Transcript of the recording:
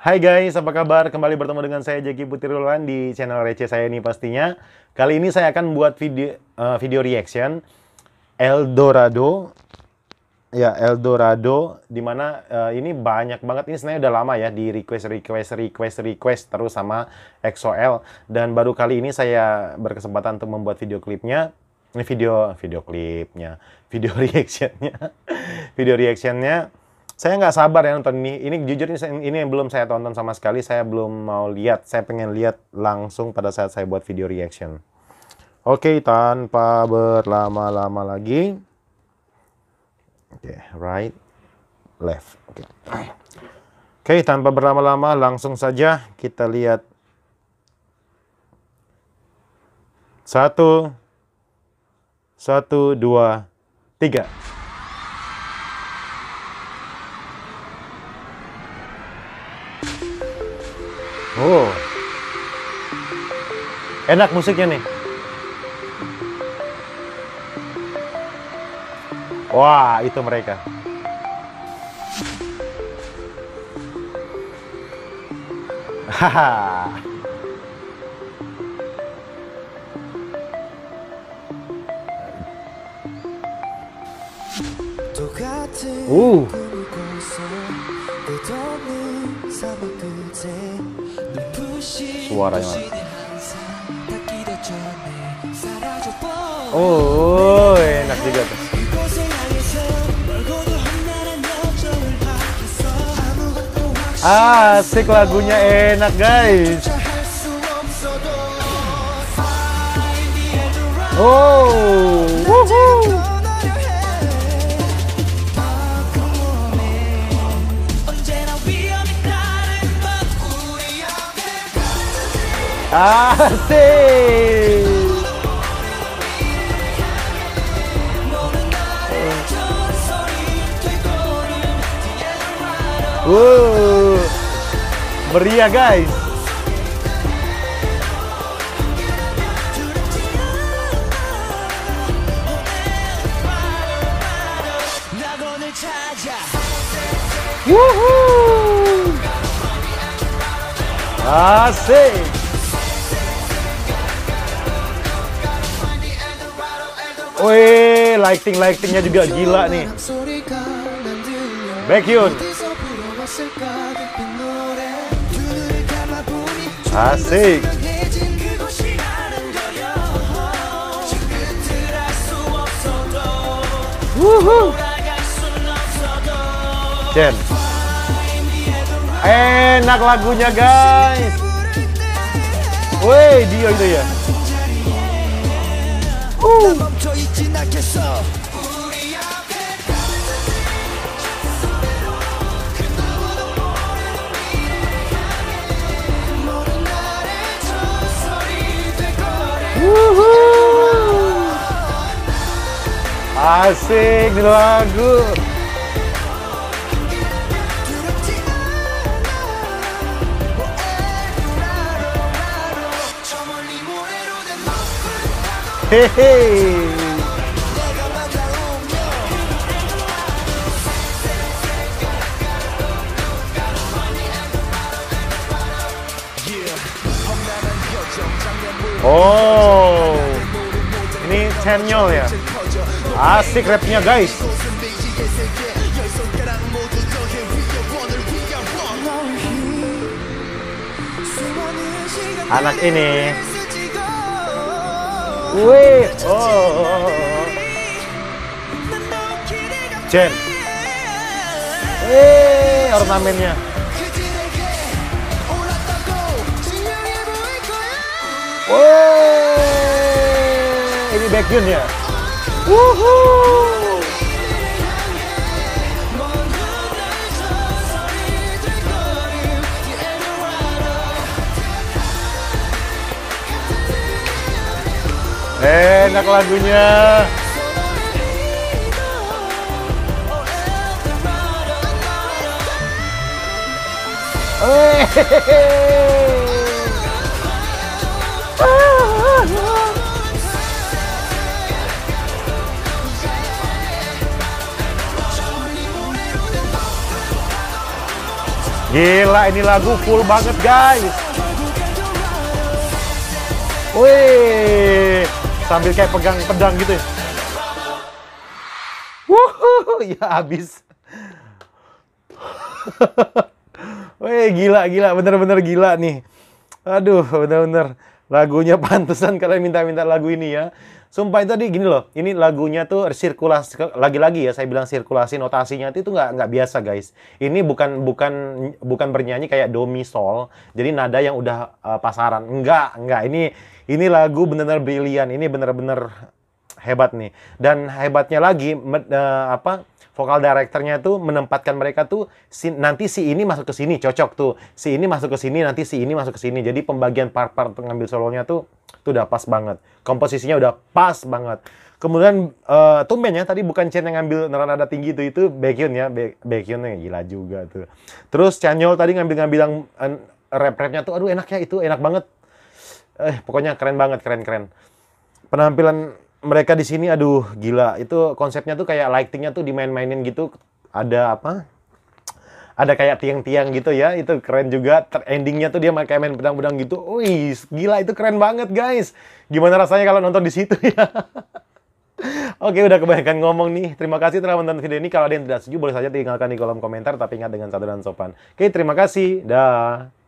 Hai guys, apa kabar? Kembali bertemu dengan saya Jeki Putirulwan di channel receh saya ini pastinya. Kali ini saya akan buat video uh, video reaction Eldorado. Ya, Eldorado di mana uh, ini banyak banget ini sebenarnya udah lama ya di request request request request terus sama XOL dan baru kali ini saya berkesempatan untuk membuat video klipnya. Ini video video klipnya, video reactionnya. video reactionnya saya nggak sabar ya nonton ini. Ini jujur ini, ini yang belum saya tonton sama sekali. Saya belum mau lihat. Saya pengen lihat langsung pada saat saya buat video reaction. Oke, tanpa berlama-lama lagi. Oke, right, left. Oke. Oke, tanpa berlama-lama langsung saja kita lihat. Satu, satu, dua, tiga. Oh. Enak musiknya nih. Wah, itu mereka. Haha. uh. Suaranya Oh, enak juga tuh. Asik lagunya enak guys. Oh, woohoo. Asik. Wow. Meriah guys. Woohoo! Ah, Asik. Wih, lighting-lightingnya juga gila nih. Baekhyun. Asik. Jen. Enak lagunya guys. Wih, dia itu ya. Uh. 있진 않겠어 우리 앞에 Asik di lagu. Hehehe. Oh, ini channel ya. Asik rapnya guys. Anak ini. Wih, oh. Jen. Eh, ornamennya. Baekhyun ya. Enak lagunya. Hehehe. Gila, ini lagu full banget, guys. Wih, sambil kayak pegang pedang gitu ya. Wuh, ya habis. Wih, gila, gila, bener-bener gila nih. Aduh, bener-bener lagunya pantesan kalian minta-minta lagu ini ya. Sumpah itu tadi gini loh, ini lagunya tuh sirkulasi lagi-lagi ya saya bilang sirkulasi notasinya itu nggak nggak biasa guys. Ini bukan bukan bukan bernyanyi kayak do mi sol, jadi nada yang udah uh, pasaran. Enggak, enggak. Ini ini lagu benar-benar brilian. Ini benar-benar hebat nih. Dan hebatnya lagi uh, apa? Vokal directornya tuh menempatkan mereka tuh si, nanti si ini masuk ke sini cocok tuh. Si ini masuk ke sini nanti si ini masuk ke sini. Jadi pembagian part-part ngambil solonya tuh tuh udah pas banget. Komposisinya udah pas banget. Kemudian uh, tumbennya tadi bukan Chen yang ngambil nada tinggi itu itu Baekhyun ya. Baekhyun gila juga tuh. Terus Chanyol tadi ngambil-ngambil yang uh, rap-rapnya tuh aduh enaknya itu enak banget. Eh pokoknya keren banget keren keren penampilan mereka di sini aduh gila itu konsepnya tuh kayak lightingnya tuh dimain-mainin gitu ada apa ada kayak tiang-tiang gitu ya itu keren juga Ter endingnya tuh dia kayak main pedang-pedang gitu wih gila itu keren banget guys gimana rasanya kalau nonton di situ ya Oke, udah kebanyakan ngomong nih. Terima kasih telah menonton video ini. Kalau ada yang tidak setuju, boleh saja tinggalkan di kolom komentar, tapi ingat dengan satu dan sopan. Oke, terima kasih. Dah.